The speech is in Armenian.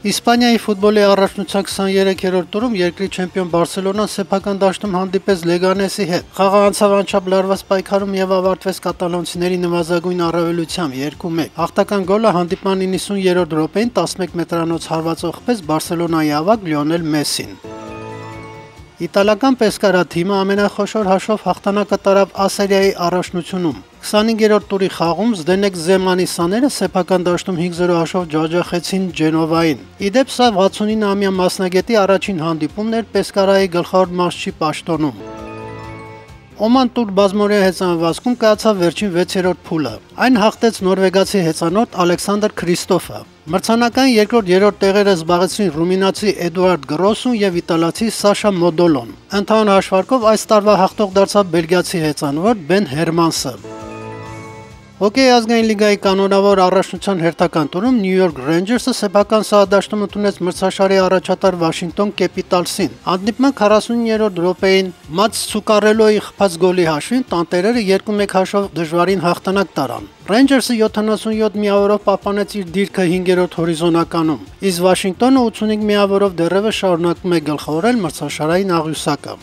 Իսպանիայի ֆուտբոլի առաջնության 23-րդ տուրում երկրի չեմպիոն Բարսելոնան սեփական դաշտում հանդիպեց Լեգանեսի հետ։ Խաղը անցավ անչափ լարված պայքարում եւ ավարտվեց կատալոնցիների նվազագույն առավելությամբ 2-1։ Հաղթական գոլը հանդիպման 90-րդ րոպեին 11 մետրանոց հարվածով խփեց Բարսելոնայի ավագ Լիոնել Մեսին։ Իտալական Պեսկարա թիմը ամենախոշոր հաշվով հաղթանակը տարավ Ասերիայի առաջնությունում։ 25-րդ տուրի խաղում Զդենեկ Զեմանի սաները սեփական դաշտում 5-0 հաշվով ջաջախեցին Ջենովային։ Իդեպ սա 69-ամյա մասնագետի առաջին հանդիպումն էր Պեսկարայի գլխավոր մասչի պաշտոնում։ Օման տուր բազմորյա հեծանվազքում կայացավ վերջին 6-րդ փուլը։ Այն հաղթեց նորվեգացի հեծանոթ Ալեքսանդր Քրիստոֆը։ Մրցանական երկրորդ-երրորդ տեղերը զբաղեցրին ռումինացի Էդուարդ Գրոսուն եւ իտալացի Սաշա Մոդոլոն։ Ընդհանուր հաշվարկով այս տարվա հաղթող դարձավ բելգիացի հեծանվոր Բեն Հերմանսը։ Հոկեյ ազգային լիգայի կանոնավոր առաջնության հերթական տուրում Նյու Յորք Ռեյնջերսը սեփական սահադաշտում ընդունեց մրցաշարի առաջատար Վաշինգտոն Կեպիտալսին։ Հանդիպման 49-րդ րոպեին Մած Ցուկարելոյի խփած գոլի հաշվին տանտերերը 2-1 հաշվով դժվարին հաղթանակ տարան։ Ռեյնջերսը 77 միավորով պահպանեց իր դիրքը 5-րդ հորիզոնականում, իսկ Վաշինգտոնը 85 միավորով դեռևս շարունակում է գլխավորել մրցաշարային աղյուսակը։